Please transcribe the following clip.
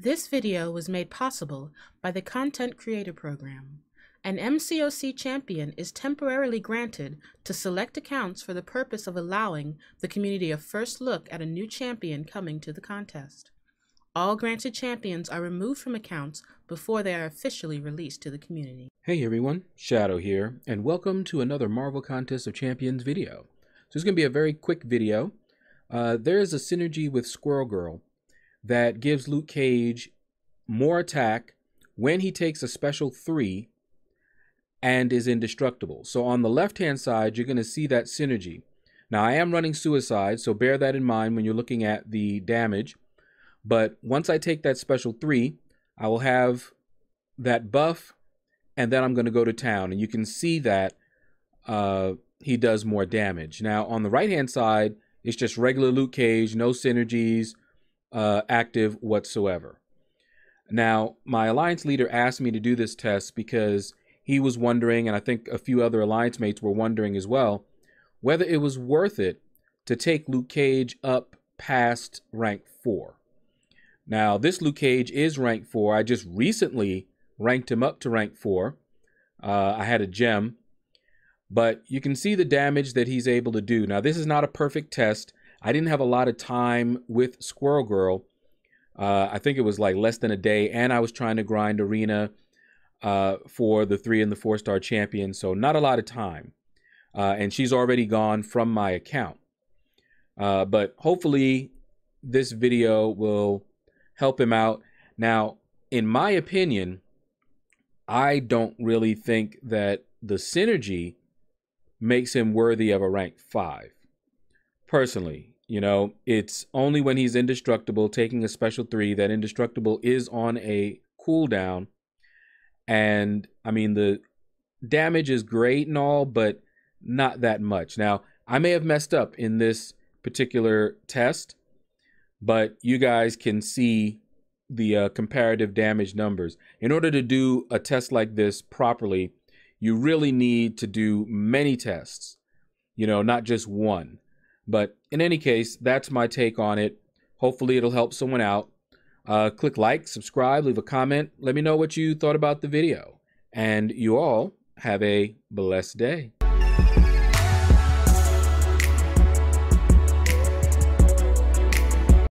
This video was made possible by the Content Creator Program. An MCOC champion is temporarily granted to select accounts for the purpose of allowing the community a first look at a new champion coming to the contest. All granted champions are removed from accounts before they are officially released to the community. Hey everyone, Shaedow here, and welcome to another Marvel Contest of Champions video. So it's going to be a very quick video. Uh, there is a synergy with Squirrel Girl that gives Luke Cage more attack when he takes a special 3 and is indestructible. So on the left-hand side, you're going to see that synergy. Now, I am running Suicide, so bear that in mind when you're looking at the damage. But once I take that special 3, I will have that buff, and then I'm going to go to town. And you can see that uh, he does more damage. Now, on the right-hand side, it's just regular Luke Cage, no synergies, uh, active whatsoever. Now, my alliance leader asked me to do this test because he was wondering, and I think a few other alliance mates were wondering as well, whether it was worth it to take Luke Cage up past rank 4. Now, this Luke Cage is rank 4. I just recently ranked him up to rank 4. Uh, I had a gem. But you can see the damage that he's able to do. Now, this is not a perfect test. I didn't have a lot of time with Squirrel Girl. Uh, I think it was like less than a day, and I was trying to grind arena uh, for the three and the four star champion, so not a lot of time. Uh, and she's already gone from my account. Uh, but hopefully, this video will help him out. Now, in my opinion, I don't really think that the synergy makes him worthy of a rank five personally. You know, it's only when he's indestructible, taking a special three, that indestructible is on a cooldown. And I mean, the damage is great and all, but not that much. Now, I may have messed up in this particular test, but you guys can see the uh, comparative damage numbers. In order to do a test like this properly, you really need to do many tests, you know, not just one. But in any case, that's my take on it. Hopefully, it'll help someone out. Uh, click like, subscribe, leave a comment. Let me know what you thought about the video. And you all have a blessed day.